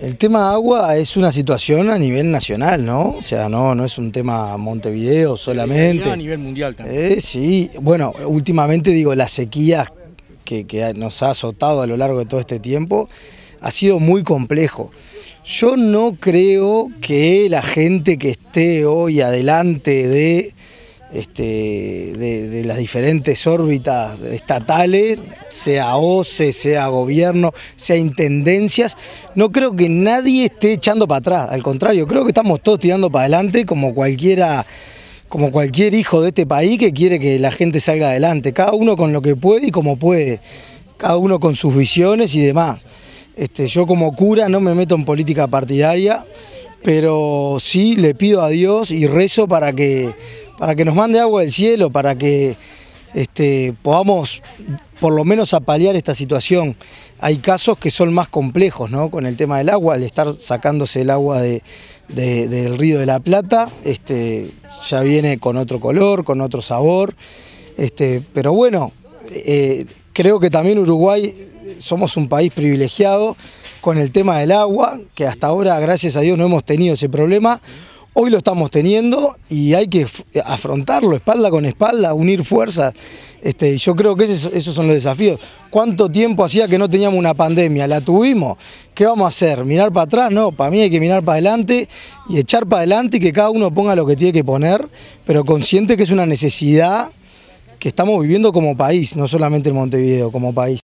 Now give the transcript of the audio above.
El tema agua es una situación a nivel nacional, ¿no? O sea, no, no es un tema Montevideo solamente. A nivel mundial también. Eh, sí, bueno, últimamente digo, la sequía que, que nos ha azotado a lo largo de todo este tiempo ha sido muy complejo. Yo no creo que la gente que esté hoy adelante de este, de, las diferentes órbitas estatales, sea OCE, sea gobierno, sea intendencias, no creo que nadie esté echando para atrás, al contrario, creo que estamos todos tirando para adelante como cualquiera como cualquier hijo de este país que quiere que la gente salga adelante, cada uno con lo que puede y como puede, cada uno con sus visiones y demás. Este, yo como cura no me meto en política partidaria, pero sí le pido a Dios y rezo para que para que nos mande agua del cielo, para que este, podamos por lo menos apalear esta situación. Hay casos que son más complejos ¿no? con el tema del agua, al estar sacándose el agua del río de la Plata, este, ya viene con otro color, con otro sabor, este, pero bueno, eh, creo que también Uruguay somos un país privilegiado con el tema del agua, que hasta ahora, gracias a Dios, no hemos tenido ese problema. Hoy lo estamos teniendo y hay que afrontarlo espalda con espalda, unir fuerzas. Este, yo creo que esos, son los desafíos. ¿Cuánto tiempo hacía que no teníamos una pandemia? ¿La tuvimos? ¿Qué vamos a hacer? ¿Mirar para atrás? No, para mí hay que mirar para adelante y echar para adelante y que cada uno ponga lo que tiene que poner, pero consciente que es una necesidad que estamos viviendo como país, no solamente en Montevideo, como país.